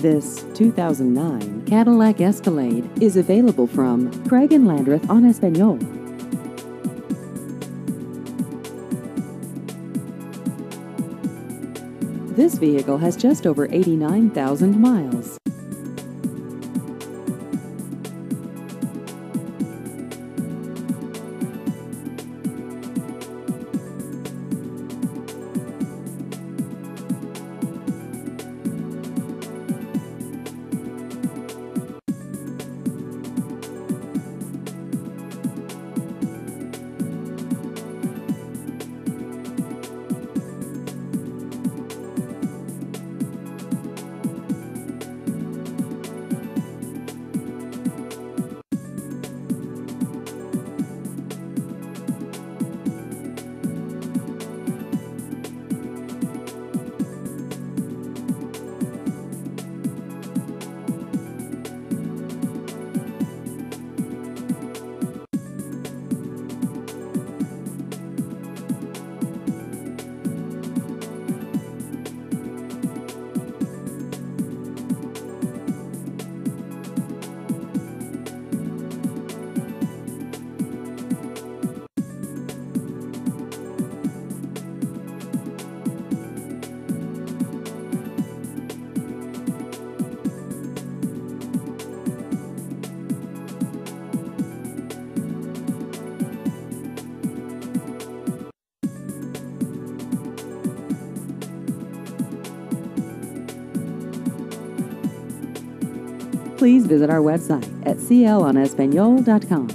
This 2009 Cadillac Escalade is available from Craig and Landreth En Español. This vehicle has just over 89,000 miles. Please visit our website at clenespanol.com.